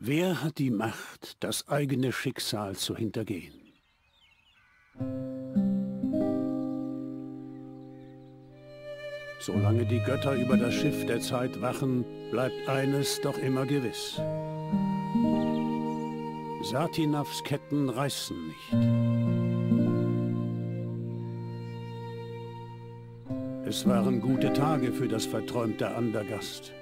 Wer hat die Macht, das eigene Schicksal zu hintergehen? Solange die Götter über das Schiff der Zeit wachen, bleibt eines doch immer gewiss. Satinavs Ketten reißen nicht. Es waren gute Tage für das verträumte Andergast.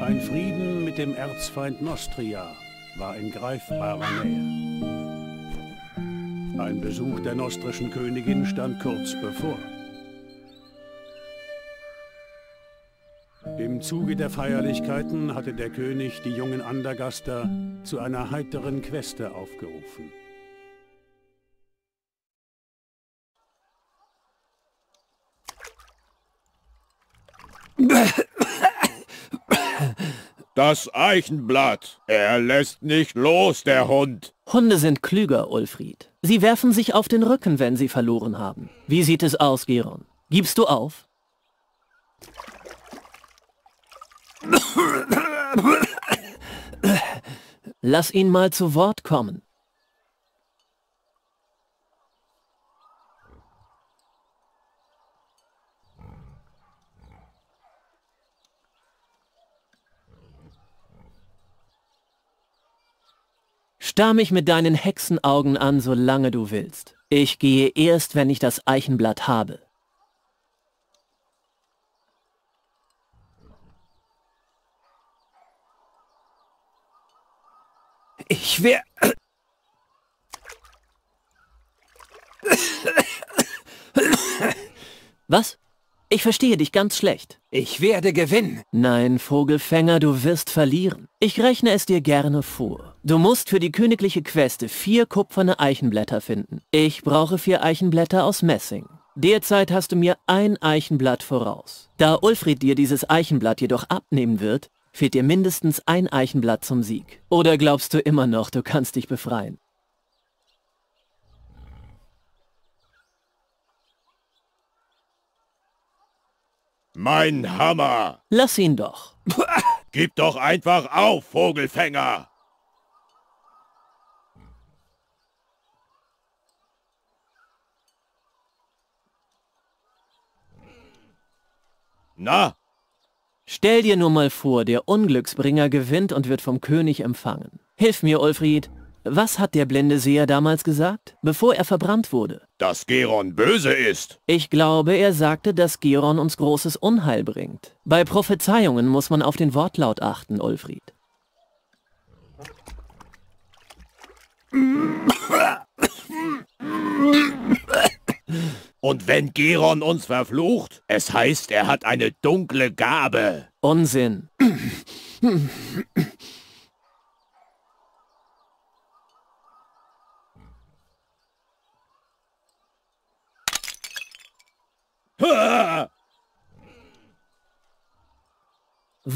Ein Frieden mit dem Erzfeind Nostria war in greifbarer Nähe. Ein Besuch der nostrischen Königin stand kurz bevor. Im Zuge der Feierlichkeiten hatte der König die jungen Andergaster zu einer heiteren Queste aufgerufen. Das Eichenblatt. Er lässt nicht los, der Hund. Hunde sind klüger, Ulfried. Sie werfen sich auf den Rücken, wenn sie verloren haben. Wie sieht es aus, Geron? Gibst du auf? Lass ihn mal zu Wort kommen. Starr mich mit deinen Hexenaugen an, solange du willst. Ich gehe erst, wenn ich das Eichenblatt habe. Ich wär... Was? Ich verstehe dich ganz schlecht. Ich werde gewinnen. Nein, Vogelfänger, du wirst verlieren. Ich rechne es dir gerne vor. Du musst für die königliche Queste vier kupferne Eichenblätter finden. Ich brauche vier Eichenblätter aus Messing. Derzeit hast du mir ein Eichenblatt voraus. Da Ulfried dir dieses Eichenblatt jedoch abnehmen wird, fehlt dir mindestens ein Eichenblatt zum Sieg. Oder glaubst du immer noch, du kannst dich befreien? Mein Hammer! Lass ihn doch. Gib doch einfach auf, Vogelfänger! Na, Stell dir nur mal vor, der Unglücksbringer gewinnt und wird vom König empfangen. Hilf mir, Ulfried. Was hat der blinde Seher damals gesagt, bevor er verbrannt wurde? dass Geron böse ist. Ich glaube, er sagte, dass Geron uns großes Unheil bringt. Bei Prophezeiungen muss man auf den Wortlaut achten, Ulfried. Und wenn Geron uns verflucht, es heißt, er hat eine dunkle Gabe. Unsinn.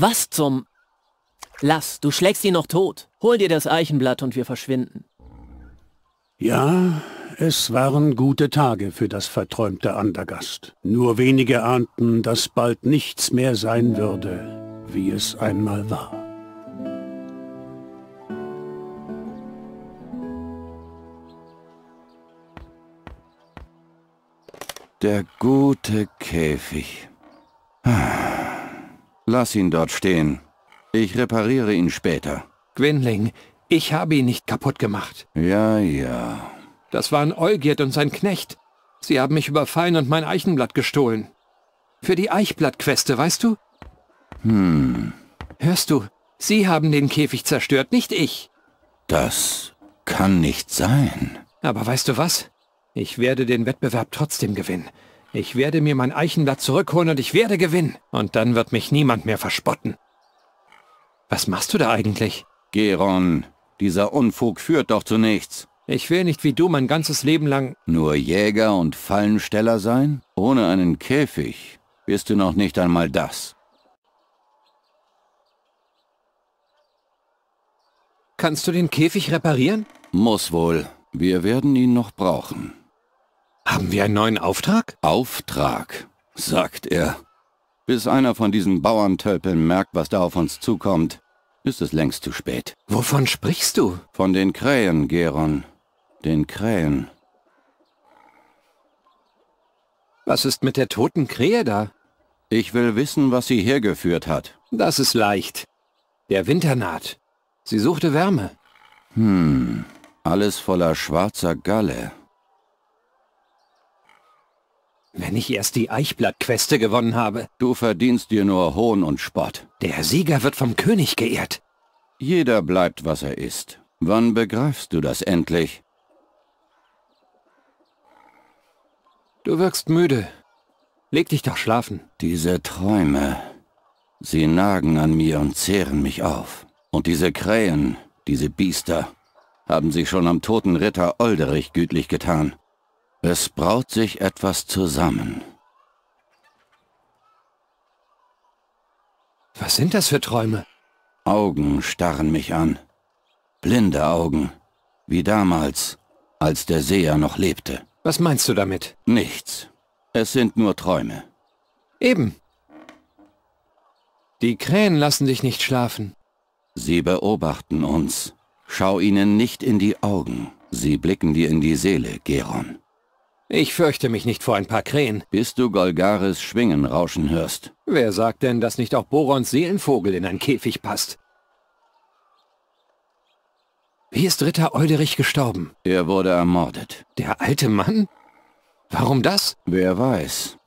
Was zum... Lass, du schlägst ihn noch tot. Hol dir das Eichenblatt und wir verschwinden. Ja, es waren gute Tage für das verträumte Andergast. Nur wenige ahnten, dass bald nichts mehr sein würde, wie es einmal war. Der gute Käfig. Lass ihn dort stehen. Ich repariere ihn später. Gwynling, ich habe ihn nicht kaputt gemacht. Ja, ja. Das waren Eugierd und sein Knecht. Sie haben mich überfallen und mein Eichenblatt gestohlen. Für die Eichblattqueste, weißt du? Hm, Hörst du? Sie haben den Käfig zerstört, nicht ich. das kann nicht sein. Aber weißt du was? Ich werde den Wettbewerb trotzdem gewinnen. Ich werde mir mein Eichenblatt zurückholen und ich werde gewinnen. Und dann wird mich niemand mehr verspotten. Was machst du da eigentlich? Geron, dieser Unfug führt doch zu nichts. Ich will nicht wie du mein ganzes Leben lang... Nur Jäger und Fallensteller sein? Ohne einen Käfig bist du noch nicht einmal das. Kannst du den Käfig reparieren? Muss wohl. Wir werden ihn noch brauchen. Haben wir einen neuen Auftrag? Auftrag, sagt er. Bis einer von diesen Bauerntölpeln merkt, was da auf uns zukommt, ist es längst zu spät. Wovon sprichst du? Von den Krähen, Geron. Den Krähen. Was ist mit der toten Krähe da? Ich will wissen, was sie hergeführt hat. Das ist leicht. Der Winter naht. Sie suchte Wärme. Hm, alles voller schwarzer Galle. Wenn ich erst die Eichblattqueste gewonnen habe. Du verdienst dir nur Hohn und Spott. Der Sieger wird vom König geehrt. Jeder bleibt, was er ist. Wann begreifst du das endlich? Du wirkst müde. Leg dich doch schlafen. Diese Träume, sie nagen an mir und zehren mich auf. Und diese Krähen, diese Biester, haben sich schon am toten Ritter Olderich gütlich getan. Es braut sich etwas zusammen. Was sind das für Träume? Augen starren mich an. Blinde Augen, wie damals, als der Seher noch lebte. Was meinst du damit? Nichts. Es sind nur Träume. Eben. Die Krähen lassen dich nicht schlafen. Sie beobachten uns. Schau ihnen nicht in die Augen. Sie blicken dir in die Seele, Geron. Ich fürchte mich nicht vor ein paar Krähen. Bis du Golgares Schwingen rauschen hörst. Wer sagt denn, dass nicht auch Borons Seelenvogel in ein Käfig passt? Wie ist Ritter Euderich gestorben? Er wurde ermordet. Der alte Mann? Warum das? Wer weiß.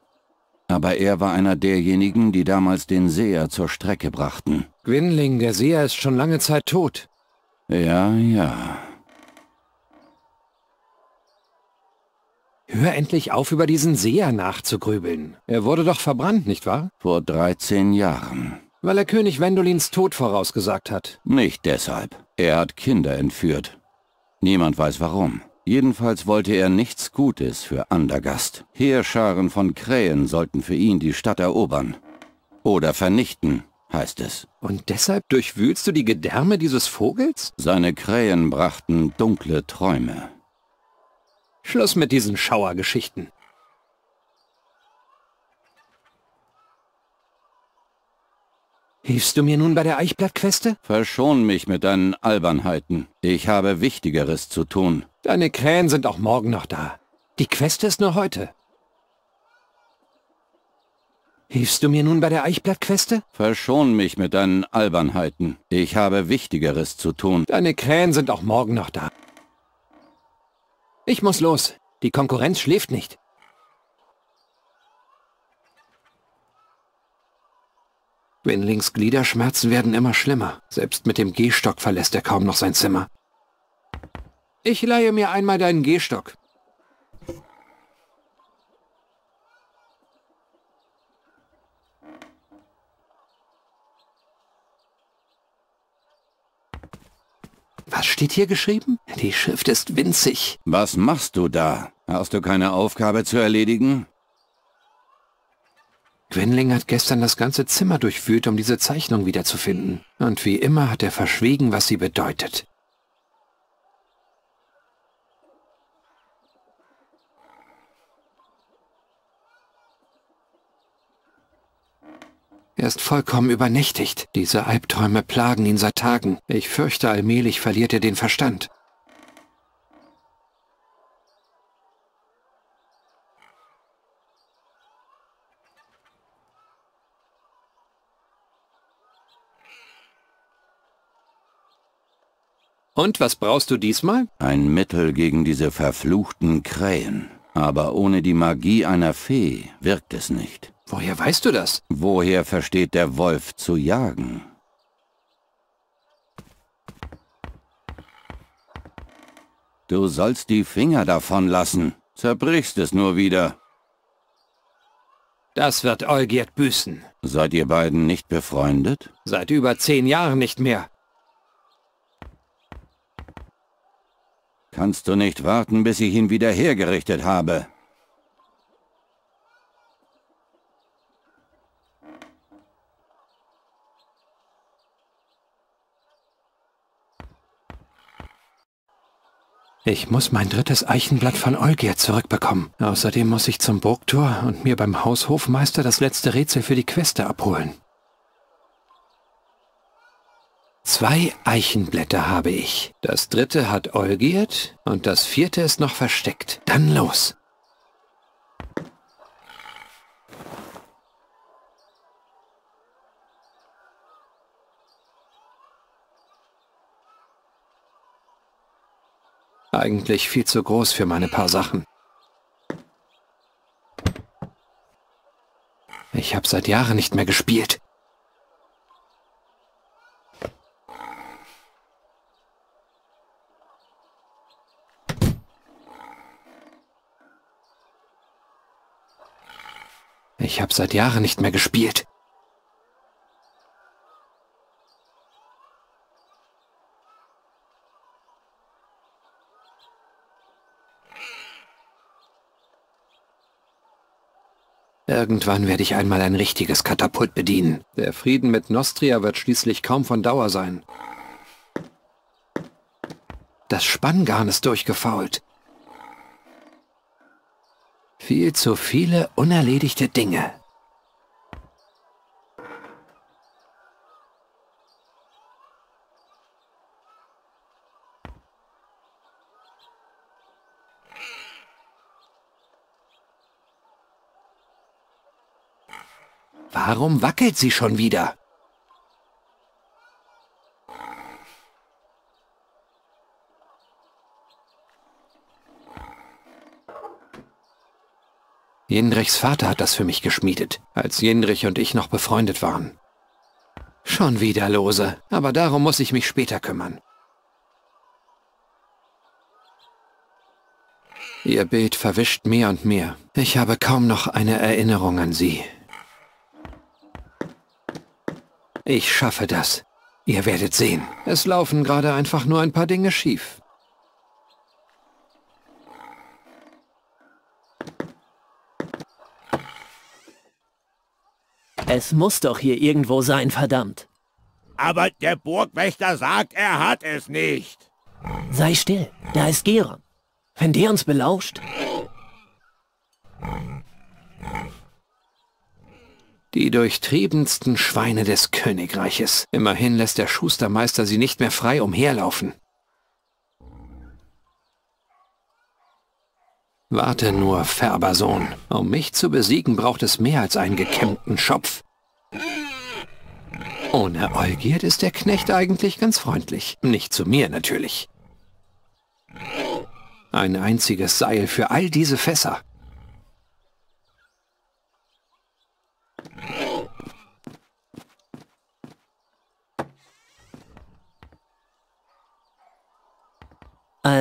Aber er war einer derjenigen, die damals den Seher zur Strecke brachten. Gwynling, der Seher, ist schon lange Zeit tot. Ja, ja. Hör endlich auf, über diesen Seher nachzugrübeln. Er wurde doch verbrannt, nicht wahr? Vor 13 Jahren. Weil er König Wendolins Tod vorausgesagt hat. Nicht deshalb. Er hat Kinder entführt. Niemand weiß warum. Jedenfalls wollte er nichts Gutes für Andergast. Heerscharen von Krähen sollten für ihn die Stadt erobern. Oder vernichten, heißt es. Und deshalb durchwühlst du die Gedärme dieses Vogels? Seine Krähen brachten dunkle Träume. Schluss mit diesen Schauergeschichten. Hilfst du mir nun bei der Eichblattqueste? Verschon mich mit deinen Albernheiten. Ich habe Wichtigeres zu tun. Deine Krähen sind auch morgen noch da. Die Queste ist nur heute. Hilfst du mir nun bei der Eichblattqueste? Verschon mich mit deinen Albernheiten. Ich habe Wichtigeres zu tun. Deine Krähen sind auch morgen noch da. Ich muss los. Die Konkurrenz schläft nicht. Winlings Gliederschmerzen werden immer schlimmer. Selbst mit dem Gehstock verlässt er kaum noch sein Zimmer. Ich leihe mir einmal deinen Gehstock. Was steht hier geschrieben? Die Schrift ist winzig. Was machst du da? Hast du keine Aufgabe zu erledigen? Gwynling hat gestern das ganze Zimmer durchwühlt, um diese Zeichnung wiederzufinden. Und wie immer hat er verschwiegen, was sie bedeutet. Er ist vollkommen übernächtigt. Diese Albträume plagen ihn seit Tagen. Ich fürchte, allmählich verliert er den Verstand. Und was brauchst du diesmal? Ein Mittel gegen diese verfluchten Krähen. Aber ohne die Magie einer Fee wirkt es nicht. Woher weißt du das? Woher versteht der Wolf zu jagen? Du sollst die Finger davon lassen. Zerbrichst es nur wieder. Das wird Olgierd büßen. Seid ihr beiden nicht befreundet? Seit über zehn Jahren nicht mehr. Kannst du nicht warten, bis ich ihn wieder hergerichtet habe? Ich muss mein drittes Eichenblatt von Olgierd zurückbekommen. Außerdem muss ich zum Burgtor und mir beim Haushofmeister das letzte Rätsel für die Queste abholen. Zwei Eichenblätter habe ich. Das dritte hat Olgierd und das vierte ist noch versteckt. Dann los. Eigentlich viel zu groß für meine paar Sachen. Ich habe seit Jahren nicht mehr gespielt. Ich habe seit Jahren nicht mehr gespielt. Irgendwann werde ich einmal ein richtiges Katapult bedienen. Der Frieden mit Nostria wird schließlich kaum von Dauer sein. Das Spanngarn ist durchgefault. Viel zu viele unerledigte Dinge. Warum wackelt sie schon wieder? Jendrichs Vater hat das für mich geschmiedet, als Jendrich und ich noch befreundet waren. Schon wieder lose, aber darum muss ich mich später kümmern. Ihr Bild verwischt mehr und mehr. Ich habe kaum noch eine Erinnerung an sie. Ich schaffe das. Ihr werdet sehen. Es laufen gerade einfach nur ein paar Dinge schief. Es muss doch hier irgendwo sein, verdammt. Aber der Burgwächter sagt, er hat es nicht. Sei still, da ist Geron. Wenn der uns belauscht... Die durchtriebensten Schweine des Königreiches. Immerhin lässt der Schustermeister sie nicht mehr frei umherlaufen. Warte nur, Färbersohn. Um mich zu besiegen, braucht es mehr als einen gekämmten Schopf. Ohne Eugierd ist der Knecht eigentlich ganz freundlich. Nicht zu mir natürlich. Ein einziges Seil für all diese Fässer.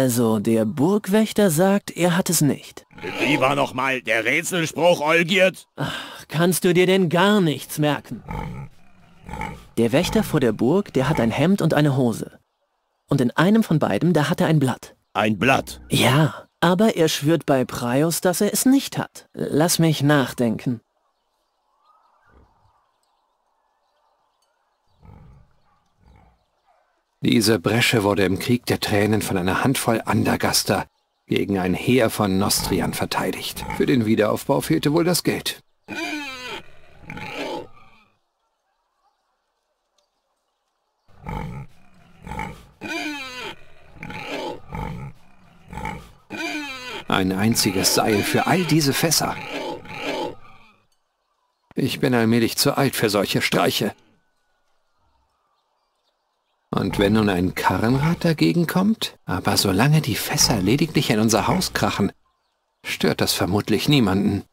Also, der Burgwächter sagt, er hat es nicht. Wie war noch mal der Rätselspruch, Olgierd? Ach, kannst du dir denn gar nichts merken? Der Wächter vor der Burg, der hat ein Hemd und eine Hose. Und in einem von beiden, da hat er ein Blatt. Ein Blatt. Ja, aber er schwört bei Prius, dass er es nicht hat. Lass mich nachdenken. Diese Bresche wurde im Krieg der Tränen von einer Handvoll Andergaster gegen ein Heer von Nostrian verteidigt. Für den Wiederaufbau fehlte wohl das Geld. Ein einziges Seil für all diese Fässer. Ich bin allmählich zu alt für solche Streiche. Und wenn nun ein Karrenrad dagegen kommt? Aber solange die Fässer lediglich in unser Haus krachen, stört das vermutlich niemanden.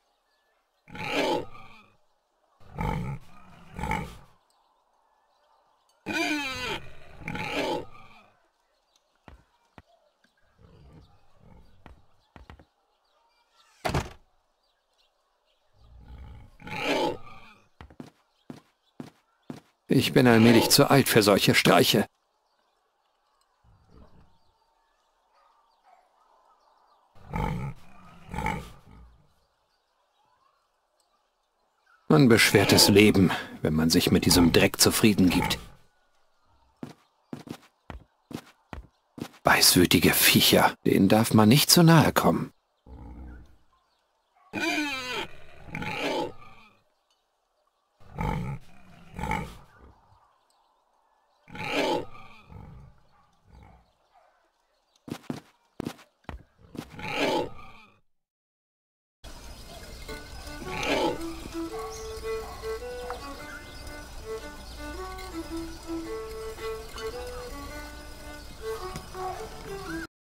Ich bin allmählich zu alt für solche Streiche. Ein beschwertes Leben, wenn man sich mit diesem Dreck zufrieden gibt. Beißwütige Viecher, denen darf man nicht zu nahe kommen.